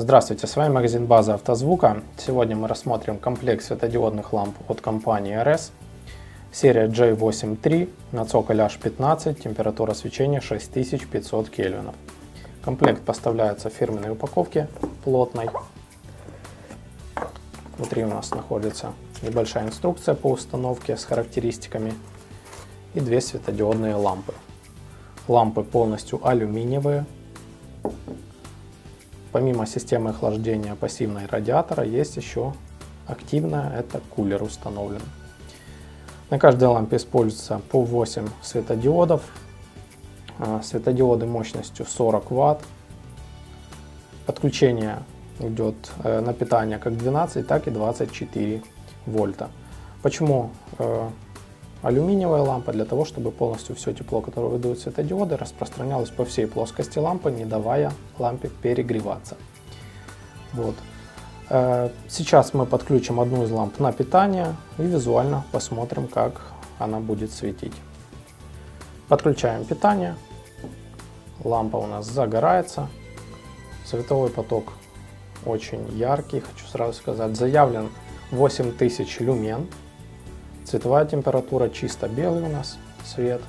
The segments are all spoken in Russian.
Здравствуйте, с вами магазин база автозвука. Сегодня мы рассмотрим комплект светодиодных ламп от компании RS. Серия J83 на цоколь H15, температура свечения 6500 кельвинов. Комплект поставляется в фирменной упаковке, плотной. Внутри у нас находится небольшая инструкция по установке с характеристиками и две светодиодные лампы. Лампы полностью алюминиевые, Помимо системы охлаждения пассивной радиатора есть еще активная, это кулер установлен. На каждой лампе используется по 8 светодиодов. А, светодиоды мощностью 40 Вт. Подключение идет э, на питание как 12, так и 24 вольта. Почему э, алюминиевая лампа? Для того, чтобы полностью все тепло, которое выдают светодиоды, распространялось по всей плоскости лампы, не давая лампе перегреваться. Вот. Э, сейчас мы подключим одну из ламп на питание и визуально посмотрим, как она будет светить. Подключаем питание. Лампа у нас загорается. Световой поток очень яркий, хочу сразу сказать. Заявлен 8000 люмен. Цветовая температура чисто белый у нас цвет,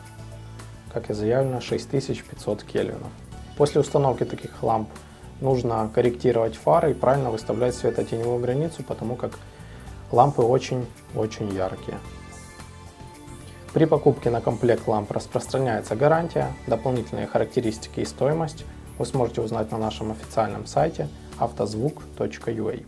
как и заявлено 6500 кельвинов. После установки таких ламп нужно корректировать фары и правильно выставлять светотеневую границу, потому как лампы очень-очень яркие. При покупке на комплект ламп распространяется гарантия, дополнительные характеристики и стоимость вы сможете узнать на нашем официальном сайте автозвук.ua.